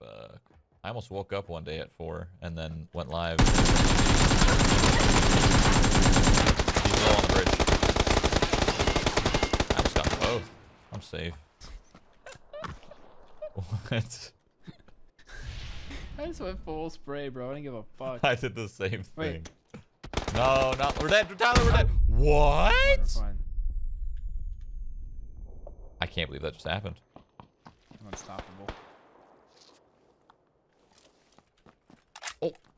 Fuck. I almost woke up one day at 4 and then went live. He's low on the bridge. I just got both. I'm safe. what? I just went full spray, bro. I didn't give a fuck. I did the same thing. Wait. No, no, we're dead. Tyler, we're dead. What? We're fine. I can't believe that just happened. I'm unstoppable.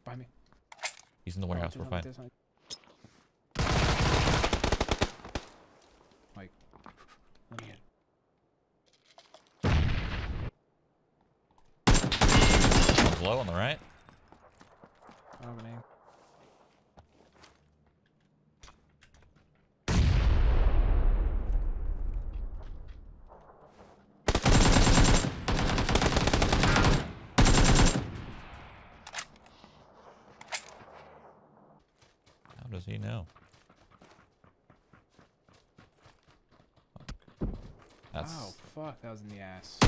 Behind me. He's in the warehouse. We're Oh, fine. Mike. Let me in. One's low on the right. I don't have a name. Does he know? That's Oh, fuck. That was in the ass.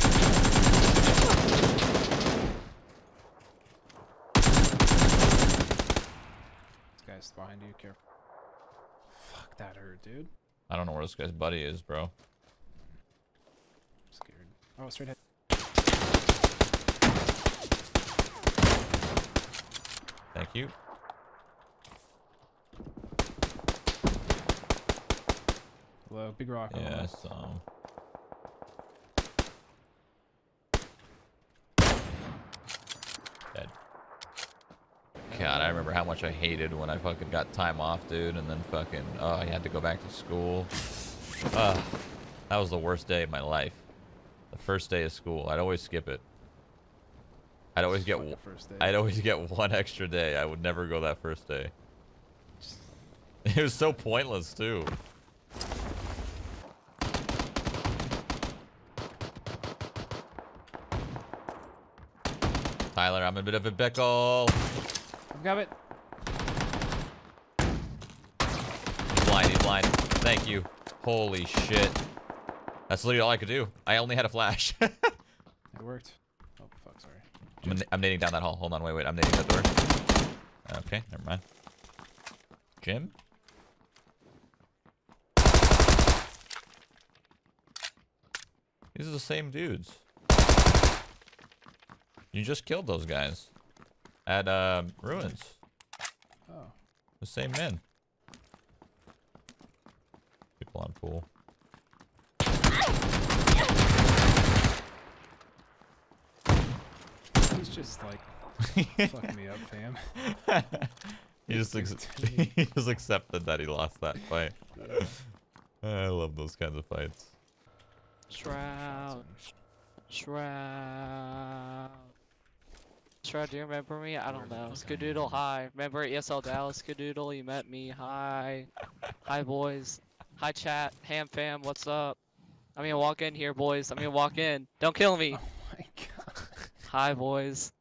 This guy's behind you. Careful. Fuck, that hurt, dude. I don't know where this guy's buddy is, bro. I'm scared. Oh, straight ahead. Thank you. Hello, big rock. on Yeah, left. so um, dead. God, I remember how much I hated when I fucking got time off, dude, and then fucking oh, I had to go back to school. Ugh, that was the worst day of my life. The first day of school, I'd always skip it. I'd always get Fuck first day. I'd always get one extra day. I would never go that first day. It was so pointless too. Tyler, I'm a bit of a pickle. Got it. He's blind, he's blind. Thank you. Holy shit. That's literally all I could do. I only had a flash. It worked. Oh, fuck, sorry. I'm nading down that hall. Hold on, wait, wait. I'm nading that door. Okay, never mind. Jim? These are the same dudes. You just killed those guys. At, uh, Ruins. Oh. The same men. People on pool. He's just like, fuck me up, fam. he just Give ex- it to me. he just accepted that he lost that fight. I love those kinds of fights. Shroud. Shroud. Shroud, do you remember me? I don't know. Skadoodle, hi. Remember ESL Dallas? Skadoodle, you met me. Hi. Hi, boys. Hi, chat. Ham fam, what's up? I'm gonna walk in here, boys. I'm gonna walk in. Don't kill me. Oh my god. Hi, boys.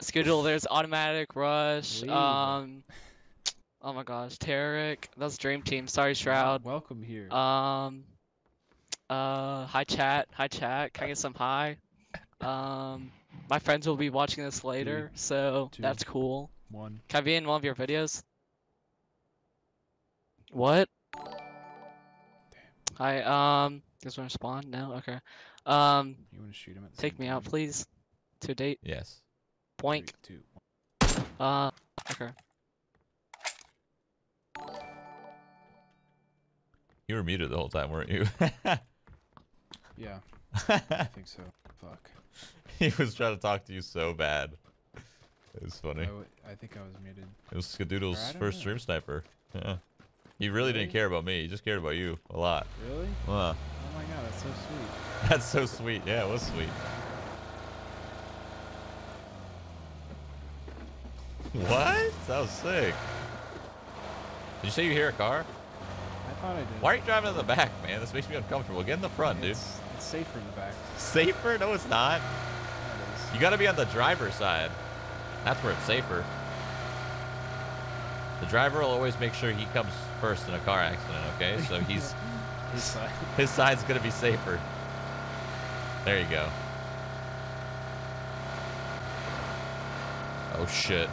Skadoodle, there's automatic rush. Leave. Um. Oh my gosh, Tarek. That's Dream Team. Sorry, Shroud. Welcome here. Um. Uh. Hi, chat. Hi, chat. Can I get some hi? Um. My friends will be watching this later, so two. that's cool. One. Can I be in one of your videos? What? Hi. Um. Guys want to spawn? No. Okay. Um. You want to shoot him at the Take same me out, please. To date. Yes. Boink. Three, two, Uh. Okay. You were muted the whole time, weren't you? Yeah, I think so. Fuck. he was trying to talk to you so bad. It was funny. I, w- I think I was muted. It was Skadoodle's first know. stream sniper. Yeah. He really didn't care about me. He just cared about you a lot. Really? Uh, Oh my god, that's so sweet. that's so sweet. Yeah, it was sweet. What? That was sick. Did you say you hear a car? I thought I did. Why are you driving in the back, man? This makes me uncomfortable. Get in the front, dude. It's, it's safer in the back. Safer? No, it's not. Yeah, it You gotta be on the driver's side. That's where it's safer. The driver will always make sure he comes first in a car accident, okay? So he's. His side. his side's gonna be safer. There you go. Oh shit.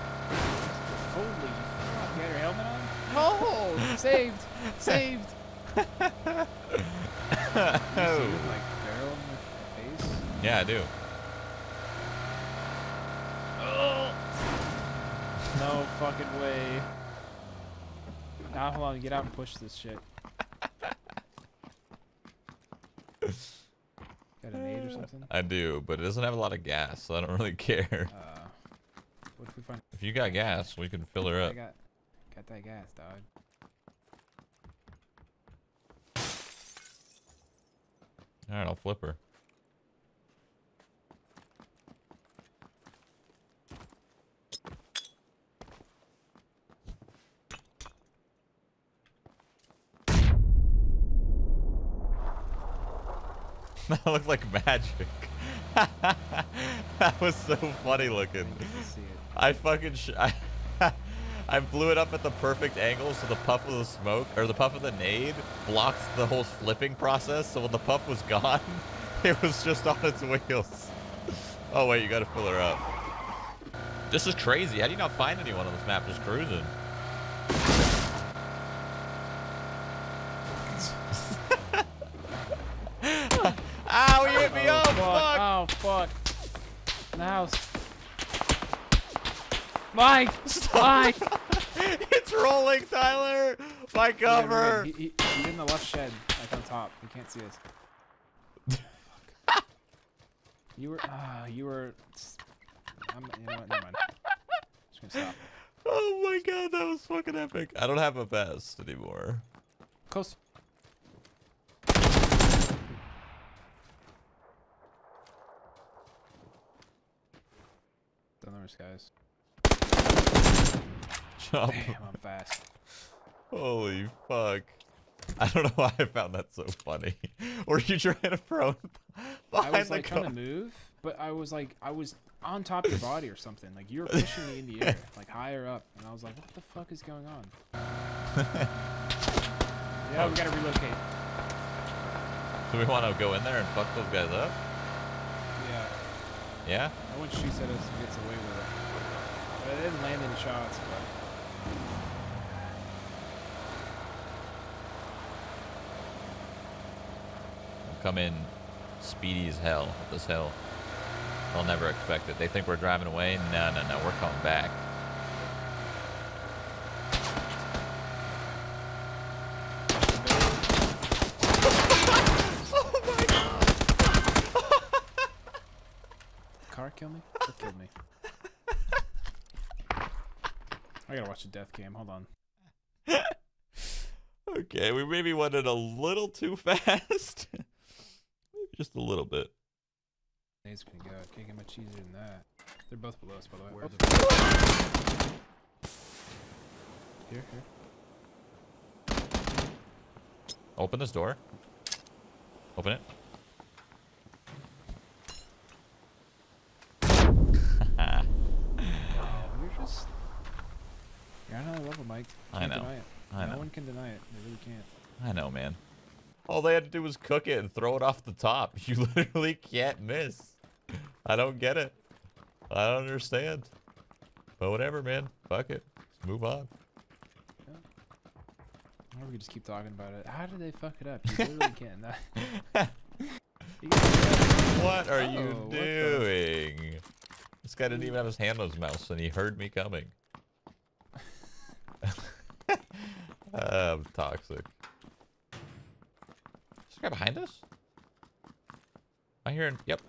Holy fuck! You had your helmet on? No! saved! Saved! You see Oh. him, like barrel in the face? Yeah, I do. No fucking way. Now hold on, get out and push this shit. Got a nade or something? I do, but it doesn't have a lot of gas, so I don't really care. Uh, what if we find? If you got gas, we can fill her up. I got, got that gas, dog. Alright, I'll flip her. That looked like magic. that was so funny looking. I didn't get to see it. I fucking sh- I, I blew it up at the perfect angle so the puff of the smoke or the puff of the nade blocks the whole flipping process. So when the puff was gone, it was just on its wheels. Oh wait, you gotta fill her up. This is crazy. How do you not find anyone on this map just cruising? Ow, he hit me oh, up! fuck. Fuck! Oh, fuck. In the house. Mike! Mike! it's rolling, Tyler! My cover! good. He, he, he's in the left shed, like on top. He can't see us. Fuck. you were, ah, you were. I'm, you know what? Never mind. Just gonna stop. Oh my god, that was fucking epic. I don't have a vest anymore. Close. Don't guys. Jump. Damn, I'm fast. Holy fuck. I don't know why I found that so funny. Were you trying to prone I was like trying to move, but I was like, I was on top of your body or something. Like you were pushing me in the air, like higher up, and I was like, what the fuck is going on? yeah, we gotta relocate. Do we want to go in there and fuck those guys up? Yeah, I one shoots at us and gets away with it. But I didn't land any shots, but. We'll come in speedy as hell up this hill. They'll never expect it. They think we're driving away. No, no, no. We're coming back. Car kill me? Or killed me? I gotta watch the death cam. Hold on. Okay, we maybe went it a little too fast. maybe just a little bit. Nate's gonna go. Can't get much easier than that. They're both below us, by the way. Where Oh. Here, here. Open this door. Open it. Oh, you're just. You're on another level, Mike. I Can't know. Deny it. I no know. one can deny it. They really can't. I know, man. All they had to do was cook it and throw it off the top. You literally can't miss. I don't get it. I don't understand. But whatever, man. Fuck it. Let's move on. Or we could just keep talking about it. How did they fuck it up? You literally can't. What are Oh, you doing? This guy didn't even have his hand on his mouse and he heard me coming. I'm toxic. Is this guy behind us? Am I hearing? Yep.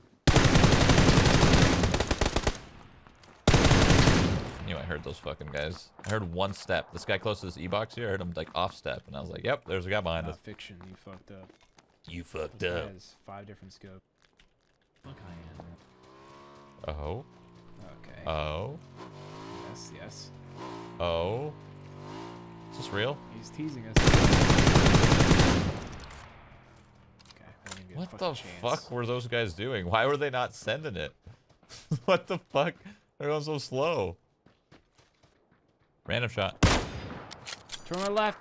Knew I heard those fucking guys. I heard one step. This guy close to this E-box here, I heard him like off step, and I was like, "Yep, there's a guy behind Not us." fiction. You fucked up. You fucked This guy up. has five different scopes. Look, I am. Oh, Okay. oh, yes, yes. oh. Is this real? He's teasing us. Okay. I didn't even get a What the chance. fuck were those guys doing? Why were they not sending it? what the fuck? They're going so slow. Random shot. Turn the left.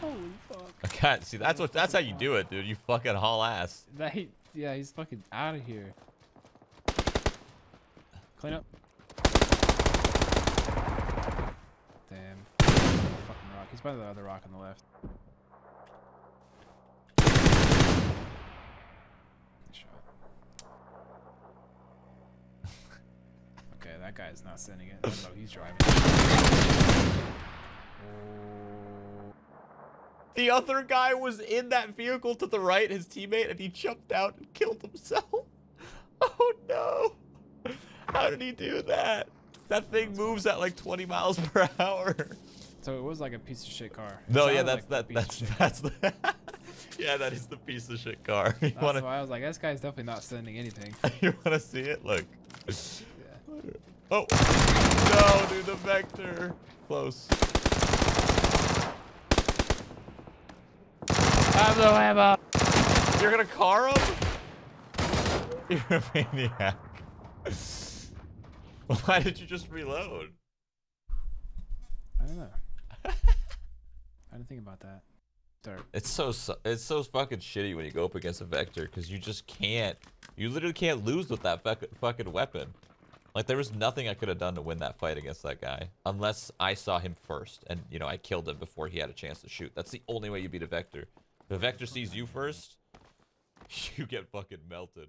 Holy fuck. God, see, that's what that's how you do it, dude. You fucking haul ass. That yeah, he's fucking out of here. Clean up. Damn. Fucking rock. He's by the other rock on the left. Okay, that guy is not sending it. Know he's driving. Oh. The other guy was in that vehicle to the right, his teammate, and he jumped out and killed himself. Oh no. How did he do that? That thing moves at like 20 miles per hour. So it was like a piece of shit car. It No, yeah, sounded that's like that piece that's that's the Yeah, that is the piece of shit car. You That's wanna why I was like, this guy's definitely not sending anything. you wanna see it? Look. Yeah. Oh no, dude, the vector. Close. I'm the hammer. You're gonna car him? You're a maniac. Why did you just reload? I don't know. I didn't think about that. Dirt. It's so it's so fucking shitty when you go up against a vector because you just can't. You literally can't lose with that fuck- fucking weapon. Like there was nothing I could have done to win that fight against that guy unless I saw him first and you know I killed him before he had a chance to shoot. That's the only way you beat a vector. If a vector sees you first, you get fucking melted.